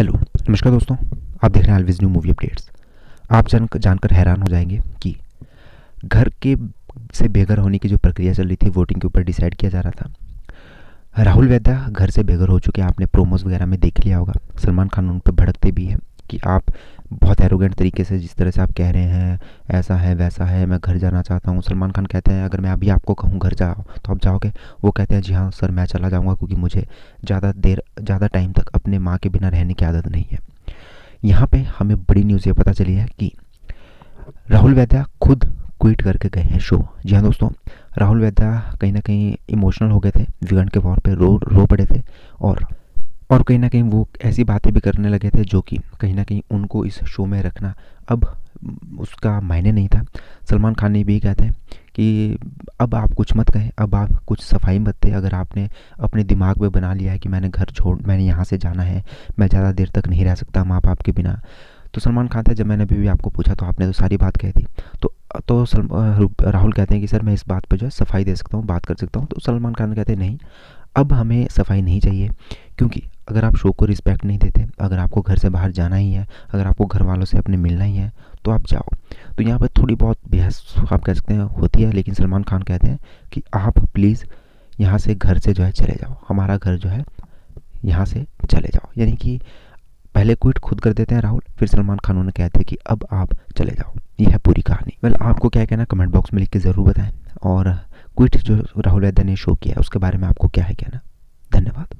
Hello नमस्कार दोस्तों। आप देख रहे हैं अलविज न्यू मूवी अपडेट्स आप जान, जानकर हैरान हो जाएँगे कि घर के से बेघर होने की जो प्रक्रिया चल रही थी वोटिंग के ऊपर डिसाइड किया जा रहा था। राहुल वैद्या घर से बेघर हो चुके हैं। आपने प्रोमोज वगैरह में देख लिया होगा। सलमान खान उन पर भड़कते भी हैं। कि आप बहुत एरोगेंट तरीके से जिस तरह से आप कह रहे हैं, ऐसा है, वैसा है, मैं घर जाना चाहता हूँ। सलमान खान कहते हैं, अगर मैं अभी आपको कहूँ घर जाओ तो आप जाओगे? वो कहते हैं, जी हाँ सर, मैं चला जाऊँगा, क्योंकि मुझे ज़्यादा देर, ज़्यादा टाइम तक अपने माँ के बिना रहने की आदत नहीं है। यहाँ पे हमें बड़ी न्यूज़ ये पता चली है कि राहुल वैद्या खुद क्विट करके गए हैं शो जी हाँ दोस्तों, राहुल वैद्या कहीं ना कहीं इमोशनल हो गए थे विगन के वॉर पे रो रो पड़े थे और और कहीं ना कहीं वो ऐसी बातें भी करने लगे थे जो कि कहीं ना कहीं उनको इस शो में रखना अब उसका मायने नहीं था। सलमान खान ने भी कहते हैं कि अब आप कुछ मत कहें, अब आप कुछ सफ़ाई मत दें। अगर आपने अपने दिमाग में बना लिया है कि मैंने घर छोड़, मैंने यहाँ से जाना है, मैं ज़्यादा देर तक नहीं रह सकता माँ बाप के बिना तो सलमान खान था। जब मैंने अभी भी आपको पूछा तो आपने तो सारी बात कह दी। तो तो राहुल कहते हैं कि, सर, मैं इस बात पर जो है सफ़ाई दे सकता हूँ, बात कर सकता हूँ। तो सलमान खान कहते हैं, नहीं, अब हमें सफ़ाई नहीं चाहिए, क्योंकि अगर आप शो को रिस्पेक्ट नहीं देते, अगर आपको घर से बाहर जाना ही है, अगर आपको घर वालों से अपने मिलना ही है तो आप जाओ। तो यहाँ पर थोड़ी बहुत बहस आप कह सकते हैं, होती है, लेकिन सलमान खान कहते हैं कि आप प्लीज़ यहाँ से घर से जो है चले जाओ। हमारा घर जो है यहाँ से चले जाओ। यानी कि पहले क्विट खुद कर देते हैं राहुल, फिर सलमान खान उन्हें कहते हैं कि अब आप चले जाओ। यह है पूरी कहानी। वेल आपको क्या कहना कमेंट बॉक्स में लिख के ज़रूर बताएँ। और क्विट जो राहुल वैद्य ने शो किया है, उसके बारे में आपको क्या है कहना? धन्यवाद।